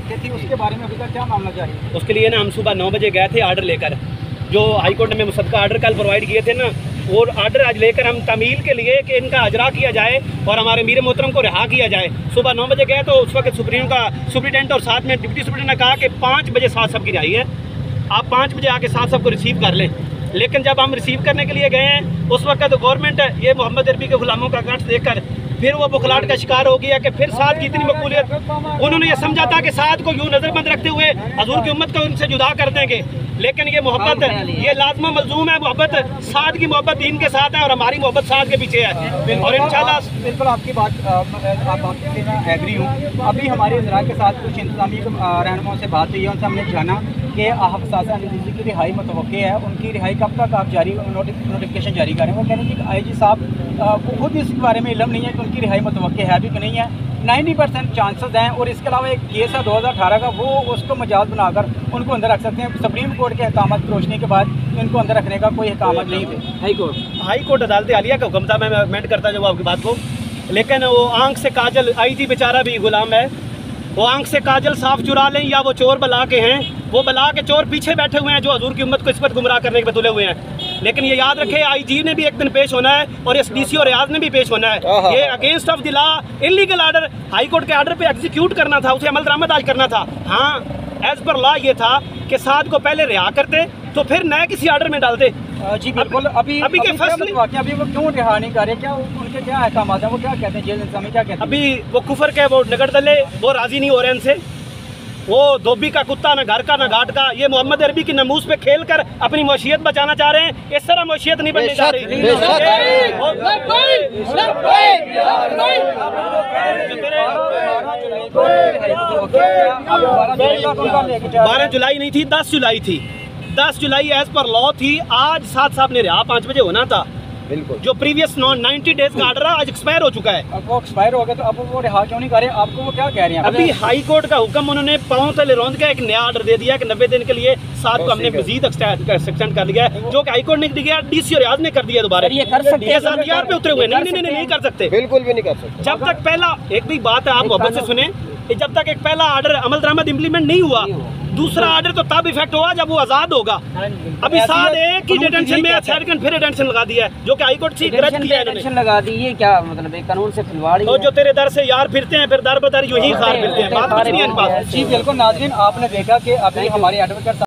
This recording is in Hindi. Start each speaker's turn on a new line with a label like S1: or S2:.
S1: मुतव थी, उसके बारे में अभी तक क्या मामला चाहिए
S2: उसके लिए ना हम सुबह नौ बजे गए थे आर्डर लेकर। जो हाईकोर्ट ने मुसदका आर्डर कल प्रोवाइड किए थे ना वो आर्डर आज लेकर हम तमील के लिए कि इनका अजरा किया जाए और हमारे मीर मोहतरम को रिहा किया जाए। सुबह नौ बजे गए तो उस वक्त सुप्रीम का सुप्रीटेंडेंट और साथ में डिप्टी सुप्रीटेंडेंट ने कहा कि पाँच बजे सात सब की रिहाई है। आप पाँच बजे आके सात सबको रिसीव कर लें। लेकिन जब हम रिसीव करने के लिए गए हैं, उस वक्त गवर्नमेंट ये मोहम्मद अरबी के गुलामों का कट देखकर फिर वो बुखलाट का शिकार हो गया कि फिर साथ की इतनी मकबूलियत। उन्होंने ये समझा था कि साथ को यूँ नजरबंद रखते हुए हजूर की उम्मत को उनसे जुदा कर देंगे। लेकिन ये मोहब्बत, ये लाजमा मलजूम है मोहब्बत साथ की मोहब्बत दीन के साथ है और हमारी मोहब्बत साथ के पीछे है। और इंशाल्लाह
S1: बिल्कुल आपकी बात आप बात एग्री हूँ। अभी हमारे इंदिरा के साथ कुछ इंतजामी रहनुमाओं से बात हुई है, उनसे हमने जाना। कि हफसासा नजीजी की रिहाई मुतव है उनकी रिहाई कब तक आप जारी नोटिफिकेशन जारी करें? वो कह रहे हैं कि आई जी साहब को खुद इस बारे में इलम नहीं है कि उनकी रिहाई मुतव है भी कि नहीं है। 90 परसेंट चांसेस हैं, और इसके अलावा एक केस है 2018 का, वो उसको मजाज बनाकर उनको अंदर रख सकते हैं। सुप्रीम कोर्ट के अहकाम की रोशनी के बाद इनको अंदर रखने का कोई अहकाम नहीं थे
S2: हाई कोर्ट। हाई कोर्ट अदालत आलिया का हुक्म था, मैं अमेंड करता जब आपकी बात को लेकिन वो आँख से काजल, आई जी बेचारा भी गुलाम है। वो आँख से काजल साफ़ चुरा लें, या वो चोर बला के हैं वो बला के चोर पीछे बैठे हुए हैं जो हजूर की उम्मत को इस पर गुमराह करने के तुले हुए हैं। लेकिन ये याद रखे आईजी ने भी एक दिन पेश होना है और एस डी सी और रियाज ने भी पेश होना है। ये against of the law illegal order high court के आर्डर पे एग्जीक्यूट करना था उसे अमल दरामद आज करना था। हाँ एज पर लॉ ये था कि साद को पहले रिहा करते तो फिर नए किसी आर्डर में डालते।
S1: जी बिल्कुल। अभी
S2: अभी के
S1: क्या
S2: फैसले-
S1: वाकई अभी वो क्यों रिहा नहीं कर रहे? क्या उनके क्या अहकाम हैं? वो क्या कहते हैं? जेल इंतजामी क्या कहते हैं?
S2: अभी वो कुफर के वो नगर दले वो राज़ी नहीं हो रहे हैं इनसे वो धोबी का कुत्ता ना घर का ना घाट का ये मोहम्मद अरबी की नमूज पे खेल कर अपनी मशीयत बचाना चाह रहे हैं। इस तरह मशीयत नहीं बनने जा रही। बारह जुलाई नहीं थी दस जुलाई थी। दस जुलाई एज पर लॉ थी। आज सात साहब ने रिहा पाँच बजे होना था।
S1: बिल्कुल।
S2: जो प्रीवियस नाइन्टी डेज़ का आर्डर आज एक्सपायर हो चुका है।
S1: अब वो एक्सपायर हो गया तो अब वो रिहा क्यों नहीं कर रहे? आपको वो क्या कह रहे हैं?
S2: अभी हाई कोर्ट का हुक्म उन्होंने पाँव तले रौंद का एक नया ऑर्डर दे दिया कि नब्बे दिन के लिए सात को हमने मजीद एक्सटेंड कर दिया जो कि हाई कोर्ट ने दिया डीसी और रियाज ने कर दिया दोबारा।
S3: ये कर सकते हैं।
S2: साथियार पे उतरे हुए। नहीं नहीं नहीं नहीं कर सकते।
S4: बिल्कुल भी नहीं कर सकते।
S2: जब तक पहला एक भी बात है आप मोहब्बत से सुने कि जब तक एक पहला ऑर्डर अमल दरामद इम्प्लीमेंट नहीं हुआ। दूसरा ऑर्डर तो तब इफ़ेक्ट होगा जब वो आज़ाद होगा। अभी साल एक ही डिटेंशन में सेकंड फिर डिटेंशन लगा दिया है जो कि हाईकोर्ट से
S3: ग्रज
S2: किया है
S3: लगा दी ये क्या मतलब एक कानून से खिलवाड़ और
S2: तो जो तेरे दर से यार फिरते हैं फिर दर बदर यूँ ही खार फिरते हैं। बात कुछ नहीं है
S1: जी बिल्कुल नाजरीन आपने देखा कि अभी हमारे एडवोकेट